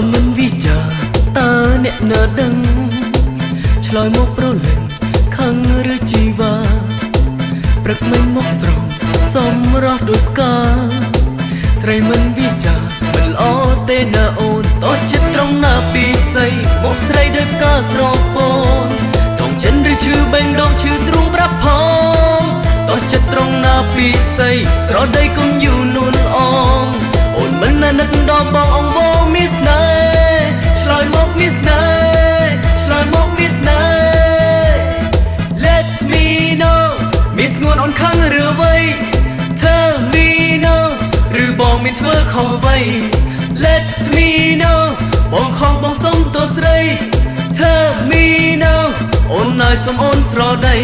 បើមិនវិចារតើអ្នកនៅដឹងឆ្លើយមកប្រលឹងខឹងឬជីវ៉ាព្រឹកមិញមកស្រងសំរស់ដូចផ្កាស្រីមិនវិចារមិនល្អទេណាអូនតោះចិត្តត្រង់ណាពីស័យមកស្រីដូចកាស្រពូនតងចិនឬឈឺបេងដងឈឺទ្រូងប្រាប់ផងតោះចិត្តត្រង់ណាពីស័យស្រដីគុំយូនួនអងអូនមិនណានិតដល់បងអង មានស្ងួនអូនខឹងឬអ្វី Tell me no ឬបងមានធ្វើខុសអ្វី Let me know បងខំបងសុំទោសស្រី Tell me no អូនណើសុំអូនស្រដី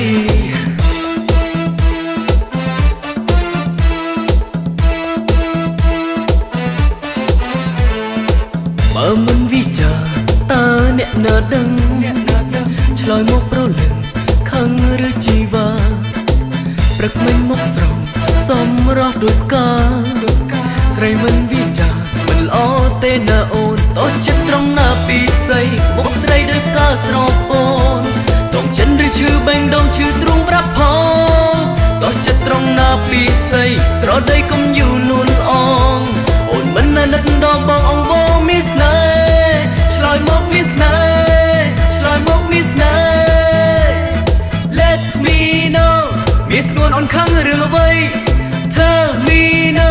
បើមិនវិចារតើអ្នកនៅដឹងឆ្លើយមកប្រលឹងខឹងឬជីវ៉ាព្រឹ កមិញមកស្រងសំរស់ដូចផ្កាស្រីមិនវិចារមិនល្អទេណាអូនតោះចិត្តត្រង់ណាពីស័យមកស្រីដូចផ្កាស្រពោនតងចិនឬឈឺបេងដងឈឺទ្រូងប្រាប់ផងតោះចិត្តត្រង់ណាពីស័យស្រដីកុំយូនួនអងអូនមិនណានិតដល់ ស្ងួនអូនខឹងរឿងអ្វី Tell me no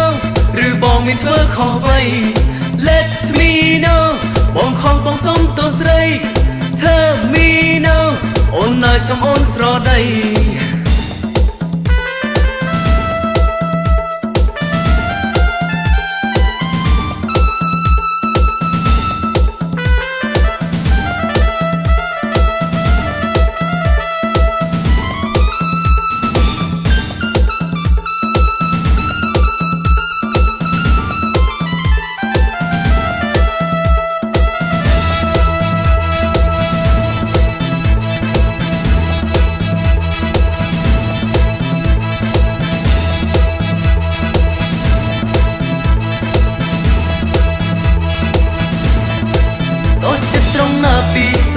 ឬបងមានធ្វើខុសអ្វី Let me know បងខំបងសុំទោសស្រី Tell me no អូននៅចាំអូនស្រដី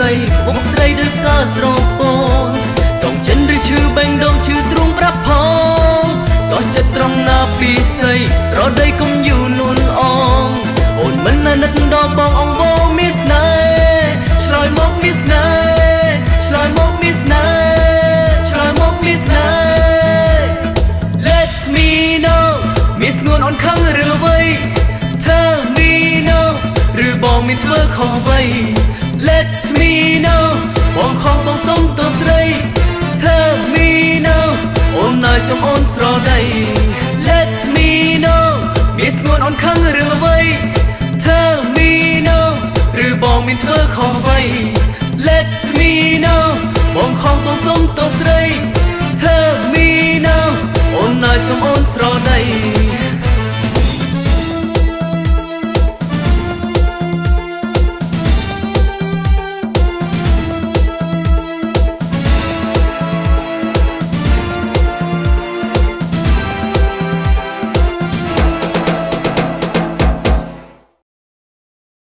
ពីស័យមកស្រីដូចកាស្រពូនតងចិនឬឈឺបេងដងឈឺទ្រូងប្រាប់ផងតោះចិត្តត្រង់ណាពីស័យស្រដីកុំយូនួនអងអូនមិនណានិតដល់បងអងវមានស្នេហ៍ឆ្លើយមកមានស្នេហ៍ឆ្លើយមកមានស្នេហ៍ឆ្លើយមកមានស្នេហ៍ Let me know មានស្ងួនអូនខឹងឬអ្វី Tell me no ឬបងមានធ្វើខុសអ្វី Let me know បងខំបងសុំទោសស្រី Tell me no អូននៅចំអូនស្រដី Let me know មានស្ងួនអូនខឹងឬអ្វី Tell me no ឬបងមានធ្វើខុសអ្វី Let me know បងខំបងសុំទោសស្រី